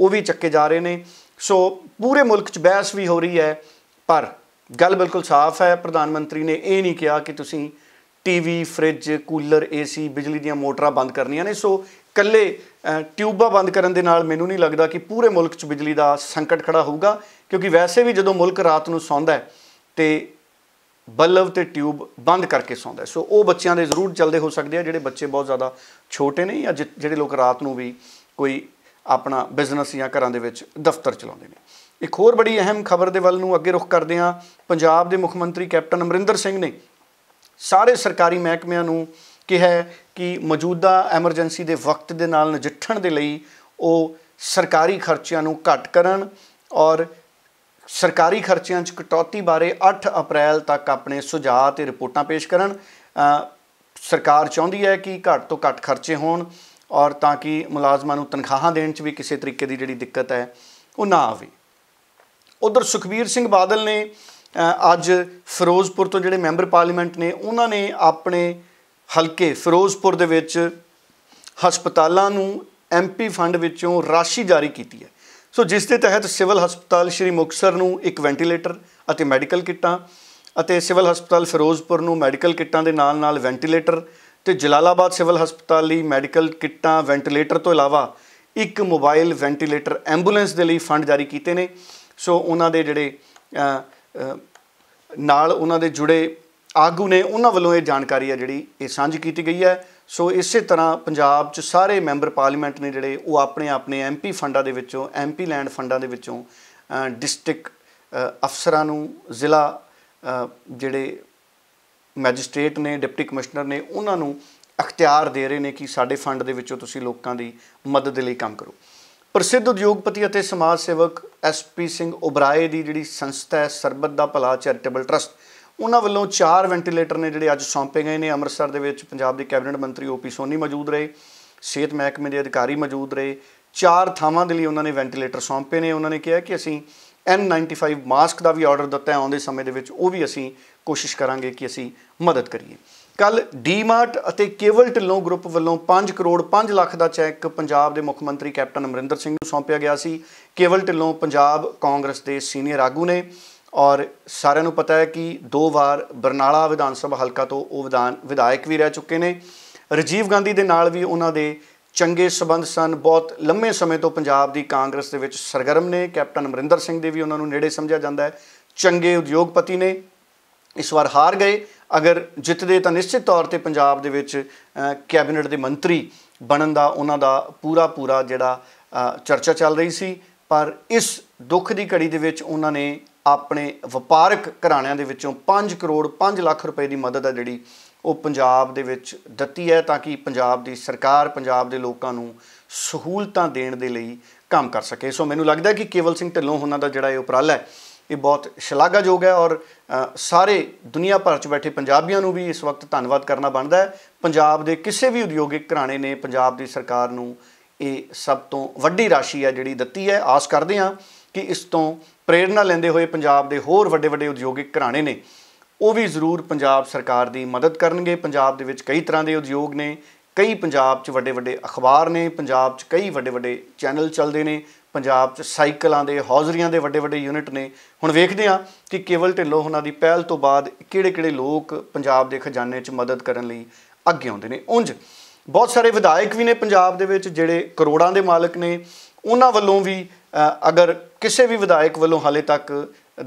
ਉਹ ਵੀ ਚੱਕੇ ਜਾ ਰਹੇ ਨੇ। ਸੋ ਪੂਰੇ ਮੁਲਕ 'ਚ ਬਹਿਸ ਵੀ ਹੋ ਰਹੀ ਹੈ, ਪਰ ਗੱਲ ਬਿਲਕੁਲ ਸਾਫ਼ ਹੈ। ਪ੍ਰਧਾਨ ਮੰਤਰੀ ਨੇ ਇਹ ਨਹੀਂ ਕਿਹਾ ਕਿ ਤੁਸੀਂ ਟੀਵੀ, ਫ੍ਰਿਜ, ਕੂਲਰ, ਏਸੀ, ਬਿਜਲੀ ਦੀਆਂ ਮੋਟਰਾਂ ਬੰਦ ਕਰਨੀਆਂ ਨੇ। ਸੋ ਕੱਲੇ ਟਿਊਬਾਂ ਬੰਦ ਕਰਨ ਦੇ ਨਾਲ ਮੈਨੂੰ ਨਹੀਂ ਲੱਗਦਾ ਕਿ ਪੂਰੇ ਮੁਲਕ 'ਚ ਬਿਜਲੀ ਦਾ ਸੰਕਟ ਖੜਾ ਹੋਊਗਾ, ਕਿਉਂਕਿ ਵੈਸੇ ਵੀ ਜਦੋਂ ਮੁਲਕ ਰਾਤ ਨੂੰ ਸੌਂਦਾ ਹੈ ਤੇ ਬਲਬ ਤੇ ਟਿਊਬ ਬੰਦ ਕਰਕੇ ਸੌਂਦਾ ਸੋ ਉਹ ਬੱਚਿਆਂ ਦੇ ਜ਼ਰੂਰ ਚੱਲਦੇ ਹੋ ਸਕਦੇ ਆ, ਜਿਹੜੇ ਬੱਚੇ ਬਹੁਤ ਜ਼ਿਆਦਾ ਛੋਟੇ ਨੇ ਜਾਂ ਜਿਹੜੇ ਲੋਕ ਰਾਤ ਨੂੰ ਵੀ ਕੋਈ ਆਪਣਾ ਬਿਜ਼ਨਸ ਜਾਂ ਘਰਾਂ ਦੇ ਵਿੱਚ ਦਫ਼ਤਰ ਚਲਾਉਂਦੇ ਨੇ। ਇੱਕ ਹੋਰ ਬੜੀ ਅਹਿਮ ਖਬਰ ਦੇ ਵੱਲ ਨੂੰ ਅੱਗੇ ਰੁਖ ਕਰਦੇ ਹਾਂ। ਪੰਜਾਬ ਦੇ ਮੁੱਖ ਮੰਤਰੀ ਕੈਪਟਨ ਅਮਰਿੰਦਰ ਸਿੰਘ ਨੇ ਸਾਰੇ ਸਰਕਾਰੀ ਮਹਿਕਮਿਆਂ ਨੂੰ ਕਿਹਾ ਕਿ ਮੌਜੂਦਾ ਐਮਰਜੈਂਸੀ ਦੇ ਵਕਤ ਦੇ ਨਾਲ ਨਜਿੱਠਣ ਦੇ ਲਈ ਉਹ ਸਰਕਾਰੀ ਖਰਚਿਆਂ ਨੂੰ ਘੱਟ ਕਰਨ ਔਰ ਸਰਕਾਰੀ ਖਰਚਿਆਂ 'ਚ ਕਟੌਤੀ ਬਾਰੇ 8 ਅਪ੍ਰੈਲ ਤੱਕ ਆਪਣੇ ਸੁਝਾਅ ਤੇ ਰਿਪੋਰਟਾਂ ਪੇਸ਼ ਕਰਨ। ਸਰਕਾਰ ਚਾਹੁੰਦੀ ਹੈ ਕਿ ਘੱਟ ਤੋਂ ਘੱਟ ਖਰਚੇ ਹੋਣ ਔਰ ਤਾਂ ਕਿ ਮੁਲਾਜ਼ਮਾਂ ਨੂੰ ਤਨਖਾਹਾਂ ਦੇਣ 'ਚ ਵੀ ਕਿਸੇ ਤਰੀਕੇ ਦੀ ਜਿਹੜੀ ਦਿੱਕਤ ਹੈ, ਉਹ ਨਾ ਆਵੇ। ਉਧਰ ਸੁਖਬੀਰ ਸਿੰਘ ਬਾਦਲ ਨੇ ਅੱਜ ਫਿਰੋਜ਼ਪੁਰ ਤੋਂ ਜਿਹੜੇ ਮੈਂਬਰ ਪਾਰਲੀਮੈਂਟ ਨੇ, ਉਹਨਾਂ ਨੇ ਆਪਣੇ ਹਲਕੇ ਫਿਰੋਜ਼ਪੁਰ ਦੇ ਵਿੱਚ ਹਸਪਤਾਲਾਂ ਨੂੰ ਐਮਪੀ ਫੰਡ ਵਿੱਚੋਂ ਰਾਸ਼ੀ ਜਾਰੀ ਕੀਤੀ ਹੈ। ਸੋ ਜਿਸ ਦੇ ਤਹਿਤ ਸਿਵਲ ਹਸਪਤਾਲ ਸ਼੍ਰੀ ਮੁਕਤਸਰ ਨੂੰ ਇੱਕ ਵੈਂਟੀਲੇਟਰ ਅਤੇ ਮੈਡੀਕਲ ਕਿੱਟਾਂ ਅਤੇ ਸਿਵਲ ਹਸਪਤਾਲ ਫਿਰੋਜ਼ਪੁਰ ਨੂੰ ਮੈਡੀਕਲ ਕਿੱਟਾਂ ਦੇ ਨਾਲ-ਨਾਲ ਵੈਂਟੀਲੇਟਰ ਤੇ ਜਲਾਲਾਬਾਦ ਸਿਵਲ ਹਸਪਤਾਲ ਲਈ ਮੈਡੀਕਲ ਕਿੱਟਾਂ ਵੈਂਟੀਲੇਟਰ ਤੋਂ ਇਲਾਵਾ ਇੱਕ ਮੋਬਾਈਲ ਵੈਂਟੀਲੇਟਰ ਐਂਬੂਲੈਂਸ ਦੇ ਲਈ ਫੰਡ ਜਾਰੀ ਕੀਤੇ ਨੇ। ਸੋ ਉਹਨਾਂ ਦੇ ਜਿਹੜੇ ਨਾਲ ਉਹਨਾਂ ਦੇ ਜੁੜੇ ਆਗੂ ਨੇ, ਉਹਨਾਂ ਵੱਲੋਂ ਇਹ ਜਾਣਕਾਰੀ ਹੈ ਜਿਹੜੀ ਇਹ ਸਾਂਝੀ ਕੀਤੀ ਗਈ ਹੈ। ਸੋ ਇਸੇ ਤਰ੍ਹਾਂ ਪੰਜਾਬ 'ਚ ਸਾਰੇ ਮੈਂਬਰ ਪਾਰਲੀਮੈਂਟ ਨੇ ਜਿਹੜੇ, ਉਹ ਆਪਣੇ ਆਪਣੇ ਐਮਪੀ ਫੰਡਾਂ ਦੇ ਵਿੱਚੋਂ ਐਮਪੀ ਲੈਂਡ ਫੰਡਾਂ ਦੇ ਵਿੱਚੋਂ ਡਿਸਟ੍ਰਿਕਟ ਅਫਸਰਾਂ ਨੂੰ, ਜ਼ਿਲ੍ਹਾ ਜਿਹੜੇ ਮੈਜਿਸਟ੍ਰੇਟ ਨੇ, ਡਿਪਟੀ ਕਮਿਸ਼ਨਰ ਨੇ, ਉਹਨਾਂ ਨੂੰ ਅਖਤਿਆਰ ਦੇ ਰਹੇ ਨੇ ਕਿ ਸਾਡੇ ਫੰਡ ਦੇ ਵਿੱਚੋਂ ਤੁਸੀਂ ਲੋਕਾਂ ਦੀ ਮਦਦ ਲਈ ਕੰਮ ਕਰੋ। ਪ੍ਰਸਿੱਧ ਉਦਯੋਗਪਤੀ ਅਤੇ ਸਮਾਜ ਸੇਵਕ ਐਸਪੀ ਸਿੰਘ ਓਬਰਾਏ ਦੀ ਜਿਹੜੀ ਸੰਸਥਾ ਹੈ, ਸਰਬਤ ਦਾ ਭਲਾ ਚੈਰੀਟੇਬਲ ਟਰਸਟ ਉਹਨਾਂ ਵੱਲੋਂ ਚਾਰ ਵੈਂਟੀਲੇਟਰ ਨੇ ਜਿਹੜੇ ਅੱਜ ਸੌਂਪੇ ਗਏ ਨੇ। ਅੰਮ੍ਰਿਤਸਰ ਦੇ ਵਿੱਚ ਪੰਜਾਬ ਦੇ ਕੈਬਨਿਟ ਮੰਤਰੀ ਓਪੀ ਸੋਨੀ ਮੌਜੂਦ ਰਹੇ, ਸਿਹਤ ਮਹਿਕਮੇ ਦੇ ਅਧਿਕਾਰੀ ਮੌਜੂਦ ਰਹੇ। ਚਾਰ ਥਾਵਾਂ ਦੇ ਲਈ ਉਹਨਾਂ ਨੇ ਵੈਂਟੀਲੇਟਰ ਸੌਂਪੇ ਨੇ। ਉਹਨਾਂ ਨੇ ਕਿਹਾ ਕਿ ਅਸੀਂ N95 ਮਾਸਕ ਦਾ ਵੀ ਆਰਡਰ ਦਿੱਤਾ ਆਉਂਦੇ ਸਮੇਂ ਦੇ ਵਿੱਚ ਉਹ ਵੀ ਅਸੀਂ ਕੋਸ਼ਿਸ਼ ਕਰਾਂਗੇ ਕਿ ਅਸੀਂ ਮਦਦ ਕਰੀਏ। ਕੱਲ ਡੀਮਾਰਟ ਅਤੇ ਕੇਵਲ ਢਿੱਲੋਂ ਗਰੁੱਪ ਵੱਲੋਂ 5 ਕਰੋੜ 5 ਲੱਖ ਦਾ ਚੈੱਕ ਪੰਜਾਬ ਦੇ ਮੁੱਖ ਮੰਤਰੀ ਕੈਪਟਨ ਅਮਰਿੰਦਰ ਸਿੰਘ ਨੂੰ ਸੌਂਪਿਆ ਗਿਆ ਸੀ। ਕੇਵਲ ਢਿੱਲੋਂ ਪੰਜਾਬ ਕਾਂਗਰਸ ਦੇ ਸੀਨੀਅਰ ਆਗੂ ਨੇ। ਔਰ ਸਾਰਿਆਂ ਨੂੰ ਪਤਾ ਹੈ ਕਿ ਦੋ ਵਾਰ ਬਰਨਾਲਾ ਵਿਧਾਨ ਸਭਾ ਹਲਕਾ ਤੋਂ ਉਹ ਵਿਧਾਨ ਵਿਧਾਇਕ ਵੀ ਰਹਿ ਚੁੱਕੇ ਨੇ। ਰਾਜੀਵ ਗਾਂਧੀ ਦੇ ਨਾਲ ਵੀ ਉਹਨਾਂ ਦੇ ਚੰਗੇ ਸਬੰਧ ਸਨ। ਬਹੁਤ ਲੰਮੇ ਸਮੇਂ ਤੋਂ ਪੰਜਾਬ ਦੀ ਕਾਂਗਰਸ ਦੇ ਵਿੱਚ ਸਰਗਰਮ ਨੇ। ਕੈਪਟਨ ਅਮਰਿੰਦਰ ਸਿੰਘ ਦੇ ਵੀ ਉਹਨਾਂ ਨੂੰ ਨੇੜੇ ਸਮਝਿਆ ਜਾਂਦਾ ਹੈ। ਚੰਗੇ ਉਦਯੋਗਪਤੀ ਨੇ। ਇਸ ਵਾਰ ਹਾਰ ਗਏ। ਅਗਰ ਜਿੱਤਦੇ ਤਾਂ ਨਿਸ਼ਚਿਤ ਤੌਰ ਤੇ ਪੰਜਾਬ ਦੇ ਵਿੱਚ ਕੈਬਨਿਟ ਦੇ ਮੰਤਰੀ ਬਣਨ ਦਾ ਉਹਨਾਂ ਦਾ ਪੂਰਾ ਪੂਰਾ ਜਿਹੜਾ ਚਰਚਾ ਚੱਲ ਰਹੀ ਸੀ। ਪਰ ਇਸ ਦੁੱਖ ਦੀ ਘੜੀ ਦੇ ਵਿੱਚ ਉਹਨਾਂ ਨੇ ਆਪਣੇ ਵਪਾਰਕ ਘਰਾਣਿਆਂ ਦੇ ਵਿੱਚੋਂ 5 ਕਰੋੜ 5 ਲੱਖ ਰੁਪਏ ਦੀ ਮਦਦ ਹੈ ਜਿਹੜੀ ਉਹ ਪੰਜਾਬ ਦੇ ਵਿੱਚ ਦਿੱਤੀ ਹੈ ਤਾਂ ਕਿ ਪੰਜਾਬ ਦੀ ਸਰਕਾਰ ਪੰਜਾਬ ਦੇ ਲੋਕਾਂ ਨੂੰ ਸਹੂਲਤਾਂ ਦੇਣ ਦੇ ਲਈ ਕੰਮ ਕਰ ਸਕੇ। ਸੋ ਮੈਨੂੰ ਲੱਗਦਾ ਕਿ ਕੇਵਲ ਸਿੰਘ ਢਿੱਲੋਂ ਉਹਨਾਂ ਦਾ ਜਿਹੜਾ ਇਹ ਉਪਰਾਲਾ ਹੈ, ਇਹ ਬਹੁਤ ਸ਼ਲਾਘਾਯੋਗ ਹੈ ਔਰ ਸਾਰੇ ਦੁਨੀਆ ਭਰ 'ਚ ਬੈਠੇ ਪੰਜਾਬੀਆਂ ਨੂੰ ਵੀ ਇਸ ਵਕਤ ਧੰਨਵਾਦ ਕਰਨਾ ਬਣਦਾ ਹੈ। ਪੰਜਾਬ ਦੇ ਕਿਸੇ ਵੀ ਉਦਯੋਗਿਕ ਘਰਾਣੇ ਨੇ ਪੰਜਾਬ ਦੀ ਸਰਕਾਰ ਨੂੰ ਇਹ ਸਭ ਤੋਂ ਵੱਡੀ ਰਾਸ਼ੀ ਹੈ ਜਿਹੜੀ ਦਿੱਤੀ ਹੈ। ਆਸ ਕਰਦੇ ਹਾਂ ਕਿ ਇਸ ਤੋਂ ਪ੍ਰੇਰਣਾ ਲੈਂਦੇ ਹੋਏ ਪੰਜਾਬ ਦੇ ਹੋਰ ਵੱਡੇ ਵੱਡੇ ਉਦਯੋਗਿਕ ਘਰਾਣੇ ਨੇ, ਉਹ ਵੀ ਜ਼ਰੂਰ ਪੰਜਾਬ ਸਰਕਾਰ ਦੀ ਮਦਦ ਕਰਨਗੇ। ਪੰਜਾਬ ਦੇ ਵਿੱਚ ਕਈ ਤਰ੍ਹਾਂ ਦੇ ਉਦਯੋਗ ਨੇ, ਕਈ ਪੰਜਾਬ 'ਚ ਵੱਡੇ ਵੱਡੇ ਅਖਬਾਰ ਨੇ, ਪੰਜਾਬ 'ਚ ਕਈ ਵੱਡੇ ਵੱਡੇ ਚੈਨਲ ਚੱਲਦੇ ਨੇ, ਪੰਜਾਬ 'ਚ ਸਾਈਕਲਾਂ ਦੇ, ਹੌਜ਼ਰੀਆਂ ਦੇ ਵੱਡੇ ਵੱਡੇ ਯੂਨਿਟ ਨੇ। ਹੁਣ ਵੇਖਦੇ ਆ ਕਿ ਕੇਵਲ ਢਿੱਲੋਂ ਉਹਨਾਂ ਦੀ ਪਹਿਲ ਤੋਂ ਬਾਅਦ ਕਿਹੜੇ-ਕਿਹੜੇ ਲੋਕ ਪੰਜਾਬ ਦੇ ਖਜ਼ਾਨੇ 'ਚ ਮਦਦ ਕਰਨ ਲਈ ਅੱਗੇ ਆਉਂਦੇ ਨੇ। ਉਂਝ ਬਹੁਤ ਸਾਰੇ ਵਿਧਾਇਕ ਵੀ ਨੇ ਪੰਜਾਬ ਦੇ ਵਿੱਚ, ਜਿਹੜੇ ਕਰੋੜਾਂ ਦੇ ਮਾਲਕ ਨੇ, ਉਹਨਾਂ ਵੱਲੋਂ ਵੀ ਅਗਰ ਕਿਸੇ ਵੀ ਵਿਧਾਇਕ ਵੱਲੋਂ ਹਾਲੇ ਤੱਕ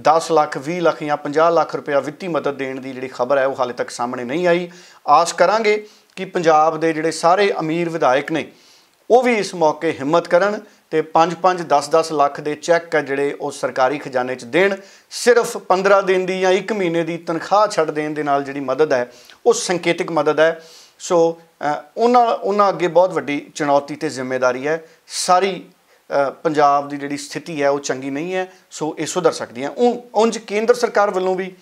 10 ਲੱਖ 20 ਲੱਖ ਜਾਂ 50 ਲੱਖ ਰੁਪਇਆ ਵਿੱਤੀ ਮਦਦ ਦੇਣ ਦੀ ਜਿਹੜੀ ਖਬਰ ਹੈ, ਉਹ ਹਾਲੇ ਤੱਕ ਸਾਹਮਣੇ ਨਹੀਂ ਆਈ। ਆਸ ਕਰਾਂਗੇ ਕਿ ਪੰਜਾਬ ਦੇ ਜਿਹੜੇ ਸਾਰੇ ਅਮੀਰ ਵਿਧਾਇਕ ਨੇ, ਉਹ ਵੀ ਇਸ ਮੌਕੇ ਹਿੰਮਤ ਕਰਨ ਤੇ 5-5 10-10 ਲੱਖ ਦੇ ਚੈੱਕ ਆ ਜਿਹੜੇ ਉਹ ਸਰਕਾਰੀ ਖਜ਼ਾਨੇ 'ਚ ਦੇਣ। ਸਿਰਫ 15 ਦਿਨ ਦੀ ਜਾਂ 1 ਮਹੀਨੇ ਦੀ ਤਨਖਾਹ ਛੱਡ ਦੇਣ ਦੇ ਨਾਲ ਜਿਹੜੀ ਮਦਦ ਹੈ, ਉਹ ਸੰਕੇਤਿਕ ਮਦਦ ਹੈ। ਸੋ ਉਹਨਾਂ ਉਹਨਾਂ ਅੱਗੇ ਬਹੁਤ ਵੱਡੀ ਚੁਣੌਤੀ ਤੇ ਜ਼ਿੰਮੇਵਾਰੀ ਹੈ। ਸਾਰੀ ਪੰਜਾਬ ਦੀ ਜਿਹੜੀ ਸਥਿਤੀ ਹੈ, ਉਹ ਚੰਗੀ ਨਹੀਂ ਹੈ, ਸੋ ਇਹ ਸੁਧਰ ਸਕਦੀ ਹੈ। ਉਂਝ ਕੇਂਦਰ ਸਰਕਾਰ ਵੱਲੋਂ ਵੀ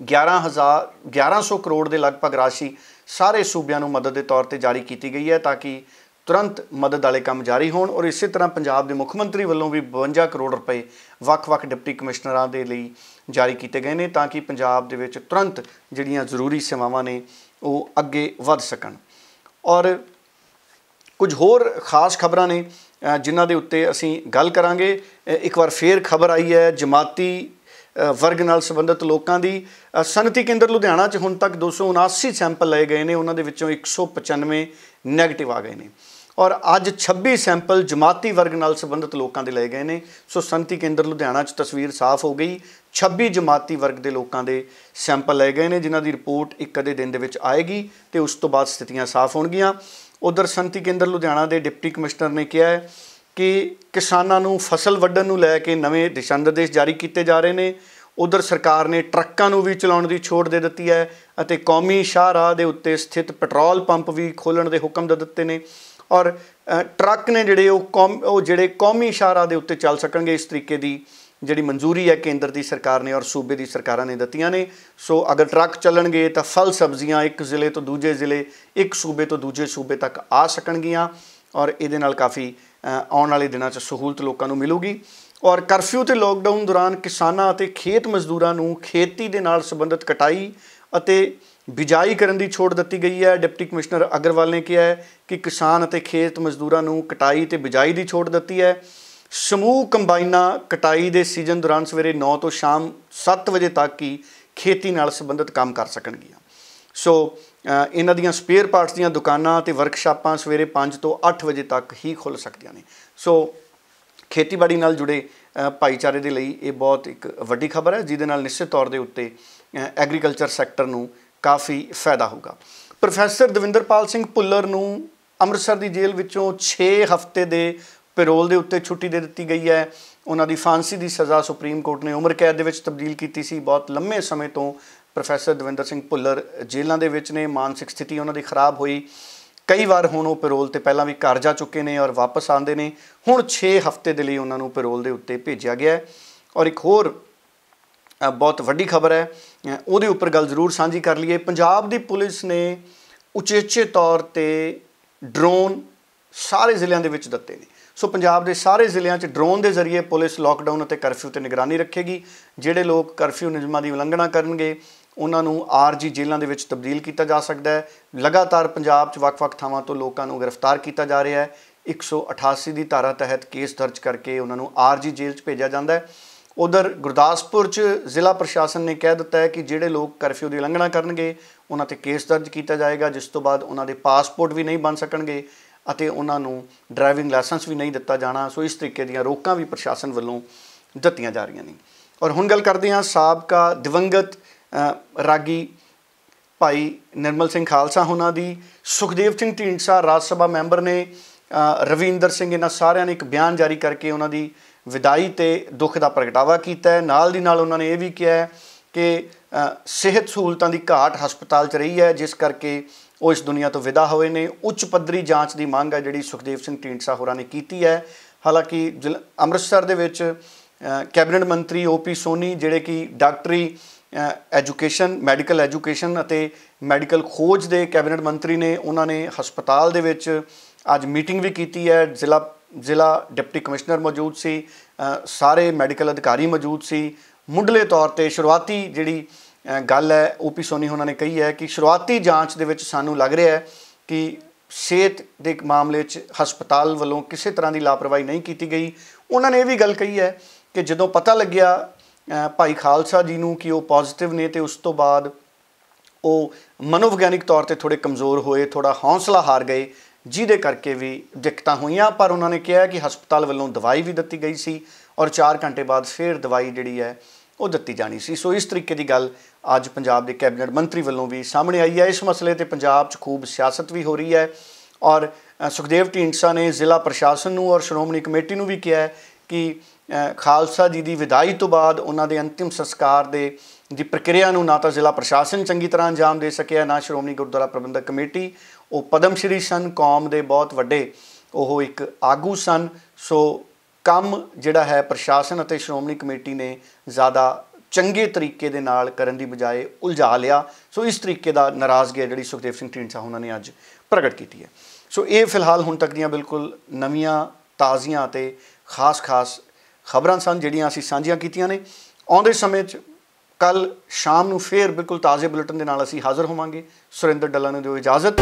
11000 1100 ਕਰੋੜ ਦੇ ਲਗਭਗ ਰਾਸ਼ੀ ਸਾਰੇ ਸੂਬਿਆਂ ਨੂੰ ਮਦਦ ਦੇ ਤੌਰ ਤੇ ਜਾਰੀ ਕੀਤੀ ਗਈ ਹੈ ਤਾਂ ਕਿ ਤੁਰੰਤ ਮਦਦ ਵਾਲੇ ਕੰਮ ਜਾਰੀ ਹੋਣ ਔਰ ਇਸੇ ਤਰ੍ਹਾਂ ਪੰਜਾਬ ਦੇ ਮੁੱਖ ਮੰਤਰੀ ਵੱਲੋਂ ਵੀ 52 ਕਰੋੜ ਰੁਪਏ ਵੱਖ-ਵੱਖ ਡਿਪਟੀ ਕਮਿਸ਼ਨਰਾਂ ਦੇ ਲਈ ਜਾਰੀ ਕੀਤੇ ਗਏ ਨੇ ਤਾਂ ਕਿ ਪੰਜਾਬ ਦੇ ਵਿੱਚ ਤੁਰੰਤ ਜਿਹੜੀਆਂ ਜ਼ਰੂਰੀ ਸੇਵਾਵਾਂ ਨੇ, ਉਹ ਅੱਗੇ ਵਧ ਸਕਣ। ਔਰ ਕੁਝ ਹੋਰ ਖਾਸ ਖਬਰਾਂ ਨੇ ਜਿਨ੍ਹਾਂ ਦੇ ਉੱਤੇ ਅਸੀਂ ਗੱਲ ਕਰਾਂਗੇ। ਇੱਕ ਵਾਰ ਫੇਰ ਖਬਰ ਆਈ ਹੈ ਜਮਾਤੀ ਵਰਗ ਨਾਲ ਸੰਬੰਧਿਤ ਲੋਕਾਂ ਦੀ। ਸਨਤੀ ਕੇਂਦਰ ਲੁਧਿਆਣਾ 'ਚ ਹੁਣ ਤੱਕ 279 ਸੈਂਪਲ ਲਏ ਗਏ ਨੇ, ਉਹਨਾਂ ਦੇ ਵਿੱਚੋਂ 195 ਨੈਗੇਟਿਵ ਆ ਗਏ ਨੇ। ਔਰ ਅੱਜ 26 ਸੈਂਪਲ ਜਮਾਤੀ ਵਰਗ ਨਾਲ ਸੰਬੰਧਿਤ ਲੋਕਾਂ ਦੇ ਲਏ ਗਏ ਨੇ। ਸੋ ਸੰਤੀ ਕੇਂਦਰ ਲੁਧਿਆਣਾ 'ਚ ਤਸਵੀਰ ਸਾਫ਼ ਹੋ ਗਈ। 26 ਜਮਾਤੀ ਵਰਗ ਦੇ ਲੋਕਾਂ ਦੇ ਸੈਂਪਲ ਲਏ ਗਏ ਨੇ, ਜਿਨ੍ਹਾਂ ਦੀ ਰਿਪੋਰਟ ਇੱਕ ਅਦੇ ਦਿਨ ਦੇ ਵਿੱਚ ਆਏਗੀ ਤੇ ਉਸ ਤੋਂ ਬਾਅਦ ਸਥਿਤੀਆਂ ਸਾਫ਼ ਹੋਣਗੀਆਂ। ਉਧਰ ਸੰਤੀ ਕੇਂਦਰ ਲੁਧਿਆਣਾ ਦੇ ਡਿਪਟੀ ਕਮਿਸ਼ਨਰ ਨੇ ਕਿਹਾ ਹੈ ਕਿ ਕਿਸਾਨਾਂ ਨੂੰ ਫਸਲ ਵੱਢਣ ਨੂੰ ਲੈ ਕੇ ਨਵੇਂ ਦਿਸ਼ਾ ਨਿਰਦੇਸ਼ ਜਾਰੀ ਕੀਤੇ ਜਾ ਰਹੇ ਨੇ। ਉਧਰ ਸਰਕਾਰ ਨੇ ਟਰੱਕਾਂ ਨੂੰ ਵੀ ਚਲਾਉਣ ਦੀ ਛੋਟ ਦੇ ਦਿੱਤੀ ਹੈ ਅਤੇ ਕੌਮੀ ਸ਼ਾਹਰਾਹ ਦੇ ਉੱਤੇ ਸਥਿਤ ਪੈਟਰੋਲ ਪੰਪ ਵੀ ਖੋਲਣ ਦੇ ਹੁਕਮ ਦੇ ਦਿੱਤੇ ਨੇ ਔਰ ਟਰੱਕ ਨੇ ਜਿਹੜੇ ਉਹ ਉਹ ਜਿਹੜੇ ਕੌਮੀ ਸ਼ਾਹਰਾਹ ਦੇ ਉੱਤੇ ਚੱਲ ਸਕਣਗੇ ਇਸ ਤਰੀਕੇ ਦੀ ਜਿਹੜੀ ਮਨਜ਼ੂਰੀ ਹੈ ਕੇਂਦਰ ਦੀ ਸਰਕਾਰ ਨੇ ਔਰ ਸੂਬੇ ਦੀ ਸਰਕਾਰਾਂ ਨੇ ਦਿੱਤੀਆਂ ਨੇ। ਸੋ ਅਗਰ ਟਰੱਕ ਚੱਲਣਗੇ ਤਾਂ ਫਲ ਸਬਜ਼ੀਆਂ ਇੱਕ ਜ਼ਿਲ੍ਹੇ ਤੋਂ ਦੂਜੇ ਜ਼ਿਲ੍ਹੇ, ਇੱਕ ਸੂਬੇ ਤੋਂ ਦੂਜੇ ਸੂਬੇ ਤੱਕ ਆ ਸਕਣਗੀਆਂ ਔਰ ਇਹਦੇ ਨਾਲ ਕਾਫੀ ਆਉਣ ਵਾਲੇ ਦਿਨਾਂ 'ਚ ਸਹੂਲਤ ਲੋਕਾਂ ਨੂੰ ਮਿਲੂਗੀ। ਔਰ ਕਰਫਿਊ ਤੇ ਲੋਕਡਾਊਨ ਦੌਰਾਨ ਕਿਸਾਨਾਂ ਅਤੇ ਖੇਤ ਮਜ਼ਦੂਰਾਂ ਨੂੰ ਖੇਤੀ ਦੇ ਨਾਲ ਸੰਬੰਧਿਤ ਕਟਾਈ ਅਤੇ ਬਿਜਾਈ ਕਰਨ ਦੀ ਛੋਟ ਦਿੱਤੀ ਗਈ ਹੈ। ਡਿਪਟੀ ਕਮਿਸ਼ਨਰ ਅਗਰਵਾਲ ਨੇ ਕਿਹਾ ਹੈ ਕਿ ਕਿਸਾਨ ਅਤੇ ਖੇਤ ਮਜ਼ਦੂਰਾਂ ਨੂੰ ਕਟਾਈ ਤੇ ਬਿਜਾਈ ਦੀ ਛੋਟ ਦਿੱਤੀ ਹੈ। ਸਮੂਹ ਕੰਬਾਈਨਾਂ ਕਟਾਈ ਦੇ ਸੀਜ਼ਨ ਦੌਰਾਨ ਸਵੇਰੇ 9 ਤੋਂ ਸ਼ਾਮ 7 ਵਜੇ ਤੱਕ ਹੀ ਖੇਤੀ ਨਾਲ ਸੰਬੰਧਿਤ ਕੰਮ ਕਰ ਸਕਣਗੀਆਂ। ਸੋ ਇਹਨਾਂ ਦੀਆਂ ਸਪੇਅਰ ਪਾਰਟਸ ਦੀਆਂ ਦੁਕਾਨਾਂ ਤੇ ਵਰਕਸ਼ਾਪਾਂ ਸਵੇਰੇ 5 ਤੋਂ 8 ਵਜੇ ਤੱਕ ਹੀ ਖੁੱਲ ਸਕਦੀਆਂ ਨੇ। ਸੋ, ਖੇਤੀਬਾੜੀ ਨਾਲ ਜੁੜੇ ਭਾਈਚਾਰੇ ਦੇ ਲਈ ਇਹ ਬਹੁਤ ਇੱਕ ਵੱਡੀ ਖਬਰ ਹੈ, ਜਿਹਦੇ ਨਾਲ ਨਿਸ਼ਚਿਤ ਤੌਰ ਦੇ ਉੱਤੇ ਐਗਰੀਕਲਚਰ ਸੈਕਟਰ ਨੂੰ ਕਾਫੀ ਫਾਇਦਾ ਹੋਊਗਾ। ਪ੍ਰੋਫੈਸਰ ਦਵਿੰਦਰਪਾਲ ਸਿੰਘ ਪੁੱਲਰ ਨੂੰ ਅੰਮ੍ਰਿਤਸਰ ਦੀ ਜੇਲ੍ਹ ਵਿੱਚੋਂ 6 ਹਫ਼ਤੇ ਦੇ ਪੈਰੋਲ ਦੇ ਉੱਤੇ ਛੁੱਟੀ ਦੇ ਦਿੱਤੀ ਗਈ ਹੈ। ਉਹਨਾਂ ਦੀ ਫਾਂਸੀ ਦੀ ਸਜ਼ਾ ਸੁਪਰੀਮ ਕੋਰਟ ਨੇ ਉਮਰ ਕੈਦ ਦੇ ਵਿੱਚ ਤਬਦੀਲ ਕੀਤੀ ਸੀ। ਬਹੁਤ ਲੰਮੇ ਸਮੇਂ ਤੋਂ ਪ੍ਰੋਫੈਸਰ ਦਵਿੰਦਰ ਸਿੰਘ ਭੁੱਲਰ ਜੇਲ੍ਹਾਂ ਦੇ ਵਿੱਚ ਨੇ। ਮਾਨਸਿਕ ਸਥਿਤੀ ਉਹਨਾਂ ਦੀ ਖਰਾਬ ਹੋਈ। ਕਈ ਵਾਰ ਹੁਣ ਉਹ ਪੈਰੋਲ ਤੇ ਪਹਿਲਾਂ ਵੀ ਘਰ ਜਾ ਚੁੱਕੇ ਨੇ ਔਰ ਵਾਪਸ ਆਉਂਦੇ ਨੇ। ਹੁਣ 6 ਹਫ਼ਤੇ ਦੇ ਲਈ ਉਹਨਾਂ ਨੂੰ ਪੈਰੋਲ ਦੇ ਉੱਤੇ ਭੇਜਿਆ ਗਿਆ ਔਰ ਇੱਕ ਹੋਰ ਬਹੁਤ ਵੱਡੀ ਖਬਰ ਹੈ। ਉਹਦੇ ਉੱਪਰ ਗੱਲ ਜ਼ਰੂਰ ਸਾਂਝੀ ਕਰ ਲਈਏ। ਪੰਜਾਬ ਦੀ ਪੁਲਿਸ ਨੇ ਉਚੇਚੇ ਤੌਰ ਤੇ ਡਰੋਨ ਸਾਰੇ ਜ਼ਿਲ੍ਹਿਆਂ ਦੇ ਵਿੱਚ ਦਿੱਤੇ ਨੇ। ਸੋ ਪੰਜਾਬ ਦੇ ਸਾਰੇ ਜ਼ਿਲ੍ਹਿਆਂ 'ਚ ਡਰੋਨ ਦੇ ਜ਼ਰੀਏ ਪੁਲਿਸ ਲਾਕਡਾਊਨ ਅਤੇ ਕਰਫਿਊ ਤੇ ਨਿਗਰਾਨੀ ਰੱਖੇਗੀ। ਜਿਹੜੇ ਲੋਕ ਕਰਫਿਊ ਨਿਯਮਾਂ ਦੀ ਉਲੰਘਣਾ ਕਰਨਗੇ, ਉਹਨਾਂ ਨੂੰ ਆਰਜੀ ਜੇਲ੍ਹਾਂ ਦੇ ਵਿੱਚ ਤਬਦੀਲ ਕੀਤਾ ਜਾ ਸਕਦਾ ਹੈ। ਲਗਾਤਾਰ ਪੰਜਾਬ 'ਚ ਵੱਖ-ਵੱਖ ਥਾਵਾਂ ਤੋਂ ਲੋਕਾਂ ਨੂੰ ਗ੍ਰਿਫਤਾਰ ਕੀਤਾ ਜਾ ਰਿਹਾ ਹੈ। 188 ਦੀ ਧਾਰਾ ਤਹਿਤ ਕੇਸ ਦਰਜ ਕਰਕੇ ਉਹਨਾਂ ਨੂੰ ਆਰਜੀ ਜੇਲ੍ਹ 'ਚ ਭੇਜਿਆ ਜਾਂਦਾ ਹੈ। ਉਧਰ ਗੁਰਦਾਸਪੁਰ 'ਚ ਜ਼ਿਲ੍ਹਾ ਪ੍ਰਸ਼ਾਸਨ ਨੇ ਕਹਿ ਦਿੱਤਾ ਹੈ ਕਿ ਜਿਹੜੇ ਲੋਕ ਕਰਫਿਊ ਦੀ ਉਲੰਘਣਾ ਕਰਨਗੇ, ਉਹਨਾਂ ਤੇ ਕੇਸ ਦਰਜ ਕੀਤਾ ਜਾਏਗਾ, ਜਿਸ ਤੋਂ ਬਾਅਦ ਉਹਨਾਂ ਦੇ ਪਾਸਪੋਰਟ ਵੀ ਨਹੀਂ ਬਣ ਸਕਣਗੇ। ਅਤੇ ਉਹਨਾਂ ਨੂੰ ਡਰਾਈਵਿੰਗ ਲਾਇਸੈਂਸ ਵੀ ਨਹੀਂ ਦਿੱਤਾ ਜਾਣਾ, ਸੋ ਇਸ ਤਰੀਕੇ ਦੀਆਂ ਰੋਕਾਂ ਵੀ ਪ੍ਰਸ਼ਾਸਨ ਵੱਲੋਂ ਦਿੱਤੀਆਂ ਜਾ ਰਹੀਆਂ ਨੇ। ਔਰ ਹੁਣ ਗੱਲ ਕਰਦੇ ਹਾਂ ਸਾਬਕਾ ਦਿਵੰਗਤ ਰਾਗੀ ਭਾਈ ਨਿਰਮਲ ਸਿੰਘ ਖਾਲਸਾ ਉਹਨਾਂ ਦੀ। ਸੁਖਦੇਵ ਸਿੰਘ ਢੀਂਡਸਾ ਰਾਜ ਸਭਾ ਮੈਂਬਰ ਨੇ ਰਵਿੰਦਰ ਸਿੰਘ ਇਹਨਾਂ ਸਾਰਿਆਂ ਨੇ ਇੱਕ ਬਿਆਨ ਜਾਰੀ ਕਰਕੇ ਉਹਨਾਂ ਦੀ ਵਿਦਾਈ ਤੇ ਦੁੱਖ ਦਾ ਪ੍ਰਗਟਾਵਾ ਕੀਤਾ ਹੈ। ਨਾਲ ਦੀ ਨਾਲ ਉਹਨਾਂ ਨੇ ਇਹ ਵੀ ਕਿਹਾ ਕਿ ਸਿਹਤ ਸਹੂਲਤਾਂ ਦੀ ਘਾਟ ਹਸਪਤਾਲ 'ਚ ਰਹੀ ਹੈ, ਜਿਸ ਕਰਕੇ ਉਹ ਇਸ ਦੁਨੀਆ ਤੋਂ ਵਿਦਾ ਹੋਏ ਨੇ। ਉੱਚ ਪੱਧਰੀ ਜਾਂਚ ਦੀ ਮੰਗ ਹੈ ਜਿਹੜੀ ਸੁਖਦੇਵ ਸਿੰਘ ਢੀਂਡਸਾ ਹੋਰਾਂ ਨੇ ਕੀਤੀ ਹੈ। ਹਾਲਾਂਕਿ ਅੰਮ੍ਰਿਤਸਰ ਦੇ ਵਿੱਚ ਕੈਬਨਿਟ ਮੰਤਰੀ ਓਪੀ ਸੋਨੀ, ਜਿਹੜੇ ਕਿ ਡਾਕਟਰੀ ਐਜੂਕੇਸ਼ਨ, ਮੈਡੀਕਲ ਐਜੂਕੇਸ਼ਨ ਅਤੇ ਮੈਡੀਕਲ ਖੋਜ ਦੇ ਕੈਬਨਿਟ ਮੰਤਰੀ ਨੇ ਉਹਨਾਂ ਨੇ ਹਸਪਤਾਲ ਦੇ ਵਿੱਚ ਅੱਜ ਮੀਟਿੰਗ ਵੀ ਕੀਤੀ ਹੈ। ਜ਼ਿਲ੍ਹਾ ਜ਼ਿਲ੍ਹਾ ਡਿਪਟੀ ਕਮਿਸ਼ਨਰ ਮੌਜੂਦ ਸੀ ਸਾਰੇ ਮੈਡੀਕਲ ਅਧਿਕਾਰੀ ਮੌਜੂਦ ਸੀ। ਮੁੱਢਲੇ ਤੌਰ ਤੇ ਸ਼ੁਰੂਆਤੀ ਜਿਹੜੀ ਗੱਲ ਹੈ ਓਪੀ ਸੋਨੀ ਉਹਨਾਂ ਨੇ ਕਹੀ ਹੈ ਕਿ ਸ਼ੁਰੂਆਤੀ ਜਾਂਚ ਦੇ ਵਿੱਚ ਸਾਨੂੰ ਲੱਗ ਰਿਹਾ ਹੈ ਕਿ ਸਿਹਤ ਦੇ ਮਾਮਲੇ 'ਚ ਹਸਪਤਾਲ ਵੱਲੋਂ ਕਿਸੇ ਤਰ੍ਹਾਂ ਦੀ ਲਾਪਰਵਾਹੀ ਨਹੀਂ ਕੀਤੀ ਗਈ। ਉਹਨਾਂ ਨੇ ਇਹ ਵੀ ਗੱਲ ਕਹੀ ਹੈ ਕਿ ਜਦੋਂ ਪਤਾ ਲੱਗਿਆ ਭਾਈ ਖਾਲਸਾ ਜੀ ਨੂੰ ਕਿ ਉਹ ਪੋਜ਼ਿਟਿਵ ਨੇ ਤੇ ਉਸ ਤੋਂ ਬਾਅਦ ਉਹ ਮਨੋਵਿਗਿਆਨਿਕ ਤੌਰ ਤੇ ਥੋੜੇ ਕਮਜ਼ੋਰ ਹੋਏ ਥੋੜਾ ਹੌਸਲਾ ਹਾਰ ਗਏ, ਜਿਹਦੇ ਕਰਕੇ ਵੀ ਦਿੱਕਤਾਂ ਹੋਈਆਂ। ਪਰ ਉਹਨਾਂ ਨੇ ਕਿਹਾ ਕਿ ਹਸਪਤਾਲ ਵੱਲੋਂ ਦਵਾਈ ਵੀ ਦਿੱਤੀ ਗਈ ਸੀ ਔਰ 4 ਘੰਟੇ ਬਾਅਦ ਫਿਰ ਦਵਾਈ ਜਿਹੜੀ ਹੈ, ਉਹ ਦਿੱਤੀ ਜਾਣੀ ਸੀ। ਸੋ ਇਸ ਤਰੀਕੇ ਦੀ ਗੱਲ ਅੱਜ ਪੰਜਾਬ ਦੇ ਕੈਬਨਿਟ ਮੰਤਰੀ ਵੱਲੋਂ ਵੀ ਸਾਹਮਣੇ ਆਈ ਹੈ। ਇਸ ਮਸਲੇ ਤੇ ਪੰਜਾਬ 'ਚ ਖੂਬ ਸਿਆਸਤ ਵੀ ਹੋ ਰਹੀ ਹੈ ਔਰ ਸੁਖਦੇਵ ਢੀਂਡਸਾ ਨੇ ਜ਼ਿਲ੍ਹਾ ਪ੍ਰਸ਼ਾਸਨ ਨੂੰ ਔਰ ਸ਼੍ਰੋਮਣੀ ਕਮੇਟੀ ਨੂੰ ਵੀ ਕਿਹਾ ਕਿ ਖਾਲਸਾ ਜੀ ਦੀ ਵਿਦਾਈ ਤੋਂ ਬਾਅਦ ਉਹਨਾਂ ਦੇ ਅੰਤਿਮ ਸੰਸਕਾਰ ਦੇ, ਦੀ ਪ੍ਰਕਿਰਿਆ ਨੂੰ ਨਾ ਤਾਂ ਜ਼ਿਲ੍ਹਾ ਪ੍ਰਸ਼ਾਸਨ ਚੰਗੀ ਤਰ੍ਹਾਂ ਅੰਜਾਮ ਦੇ ਸਕਿਆ, ਨਾ ਸ਼੍ਰੋਮਣੀ ਗੁਰਦੁਆਰਾ ਪ੍ਰਬੰਧਕ ਕਮੇਟੀ, ਉਹ ਪਦਮ ਸ਼੍ਰੀ ਸਨ, ਕੌਮ ਦੇ ਬਹੁਤ ਵੱਡੇ ਉਹ ਇੱਕ ਆਗੂ ਸਨ। ਸੋ ਕੰਮ ਜਿਹੜਾ ਹੈ ਪ੍ਰਸ਼ਾਸਨ ਅਤੇ ਸ਼੍ਰੋਮਣੀ ਕਮੇਟੀ ਨੇ ਜ਼ਿਆਦਾ ਚੰਗੇ ਤਰੀਕੇ ਦੇ ਨਾਲ ਕਰਨ ਦੀ ਬਜਾਏ ਉਲਝਾ ਲਿਆ। ਸੋ ਇਸ ਤਰੀਕੇ ਦਾ ਨਾਰਾਜ਼ਗੀ ਜਿਹੜੀ ਸੁਖਦੇਵ ਸਿੰਘ ਢੀਂਡਸਾ ਉਹਨਾਂ ਨੇ ਅੱਜ ਪ੍ਰਗਟ ਕੀਤੀ ਹੈ। ਸੋ ਇਹ ਫਿਲਹਾਲ ਹੁਣ ਤੱਕ ਦੀਆਂ ਬਿਲਕੁਲ ਨਵੀਆਂ, ਤਾਜ਼ੀਆਂ ਤੇ ਖਾਸ-ਖਾਸ ਖਬਰਾਂ ਸਨ ਜਿਹੜੀਆਂ ਅਸੀਂ ਸਾਂਝੀਆਂ ਕੀਤੀਆਂ ਨੇ। ਆਉਂਦੇ ਸਮੇਂ 'ਚ ਕੱਲ ਸ਼ਾਮ ਨੂੰ ਫੇਰ ਬਿਲਕੁਲ ਤਾਜ਼ੇ ਬੁਲੇਟਿਨ ਦੇ ਨਾਲ ਅਸੀਂ ਹਾਜ਼ਰ ਹੋਵਾਂਗੇ। ਸੁਰਿੰਦਰ ਡੱਲਾ ਨੂੰ ਦਿਓ ਇਜਾਜ਼ਤ।